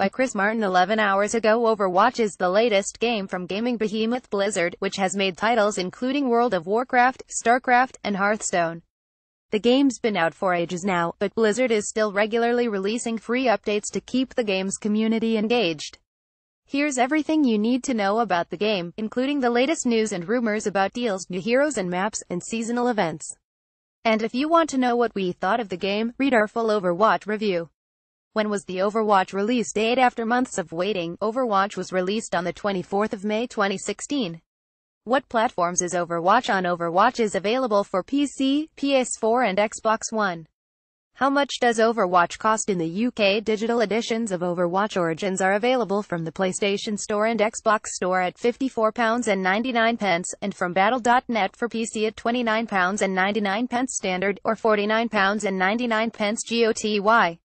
by Chris Martin 11 hours ago Overwatch is the latest game from gaming behemoth Blizzard, which has made titles including World of Warcraft, StarCraft, and Hearthstone. The game's been out for ages now, but Blizzard is still regularly releasing free updates to keep the game's community engaged. Here's everything you need to know about the game, including the latest news and rumors about deals, new heroes and maps, and seasonal events. And if you want to know what we thought of the game, read our full Overwatch review. When was the Overwatch release date after months of waiting? Overwatch was released on the 24th of May 2016. What platforms is Overwatch on? Overwatch is available for PC, PS4 and Xbox One. How much does Overwatch cost in the UK? Digital editions of Overwatch Origins are available from the PlayStation Store and Xbox Store at £54.99 and from Battle.net for PC at £29.99 standard or £49.99 GOTY.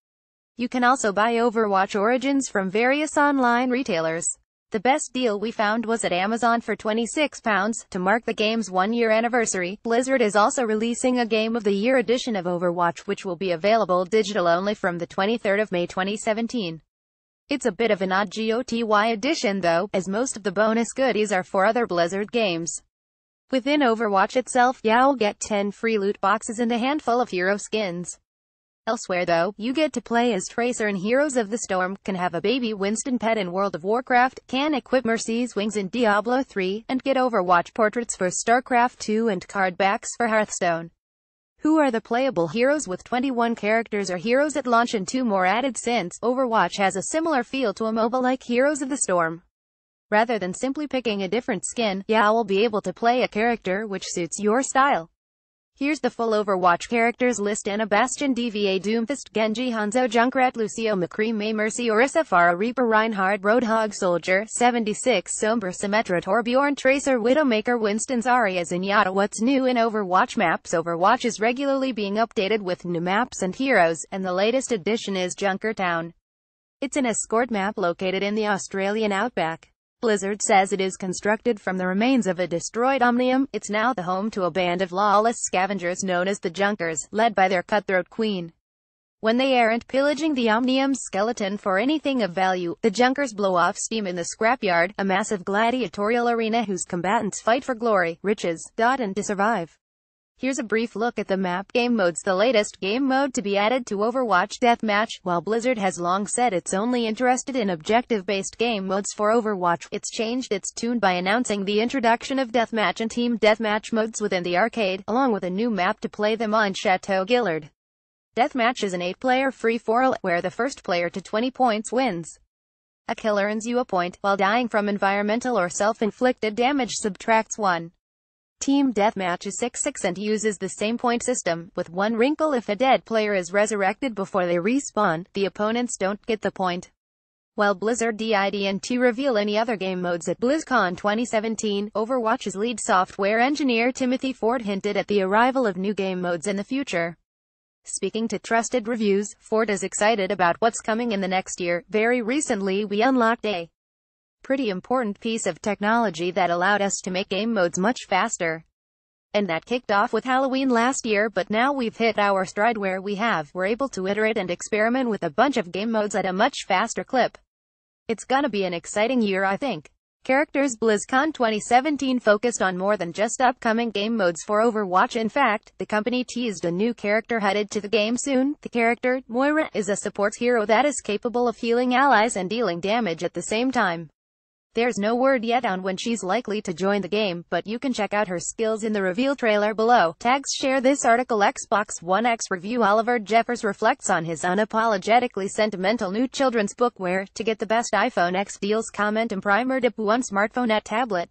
You can also buy Overwatch Origins from various online retailers. The best deal we found was at Amazon for £26. To mark the game's one-year anniversary, Blizzard is also releasing a Game of the Year edition of Overwatch which will be available digital only from the 23rd of May 2017. It's a bit of an odd GOTY edition though, as most of the bonus goodies are for other Blizzard games. Within Overwatch itself, you'll get 10 free loot boxes and a handful of hero skins. Elsewhere though, you get to play as Tracer in Heroes of the Storm, can have a baby Winston pet in World of Warcraft, can equip Mercy's wings in Diablo 3, and get Overwatch portraits for StarCraft 2 and card backs for Hearthstone. Who are the playable heroes with 21 characters or heroes at launch and two more added since Overwatch has a similar feel to a MOBA like Heroes of the Storm. Rather than simply picking a different skin, you will be able to play a character which suits your style. Here's the full Overwatch characters list Ana Bastion DVA Doomfist Genji Hanzo Junkrat Lucio McCree Mei Mercy Orisa Pharah Reaper Reinhardt Roadhog Soldier 76 Sombra Symmetra Torbjorn Tracer Widowmaker Winston Zarya Zenyatta What's new in Overwatch maps Overwatch is regularly being updated with new maps and heroes, and the latest addition is Junkertown. It's an escort map located in the Australian outback. Blizzard says it is constructed from the remains of a destroyed Omnium. It's now the home to a band of lawless scavengers known as the Junkers, led by their cutthroat queen. When they aren't pillaging the Omnium's skeleton for anything of value, the Junkers blow off steam in the scrapyard, a massive gladiatorial arena whose combatants fight for glory, riches, dot and to survive. Here's a brief look at the map game modes the latest game mode to be added to Overwatch Deathmatch. While Blizzard has long said it's only interested in objective-based game modes for Overwatch, it's changed its tune by announcing the introduction of Deathmatch and Team Deathmatch modes within the arcade, along with a new map to play them on Chateau Guillard. Deathmatch is an 8-player free-for-all, where the first player to 20 points wins. A kill earns you a point, while dying from environmental or self-inflicted damage subtracts 1. Team Deathmatch is 6-6 and uses the same point system, with one wrinkle if a dead player is resurrected before they respawn, the opponents don't get the point. While Blizzard didn't reveal any other game modes at BlizzCon 2017, Overwatch's lead software engineer Timothy Ford hinted at the arrival of new game modes in the future. Speaking to trusted reviews, Ford is excited about what's coming in the next year. Very recently we unlocked a pretty important piece of technology that allowed us to make game modes much faster. And that kicked off with Halloween last year but now we've hit our stride where we have, we're able to iterate and experiment with a bunch of game modes at a much faster clip. It's gonna be an exciting year I think. Characters BlizzCon 2017 focused on more than just upcoming game modes for Overwatch in fact, the company teased a new character headed to the game soon. The character, Moira, is a support hero that is capable of healing allies and dealing damage at the same time. There's no word yet on when she's likely to join the game, but you can check out her skills in the reveal trailer below. Tags share this article Xbox One X review Oliver Jeffers reflects on his unapologetically sentimental new children's book where, to get the best iPhone X deals comment and primer dip one smartphone at tablet.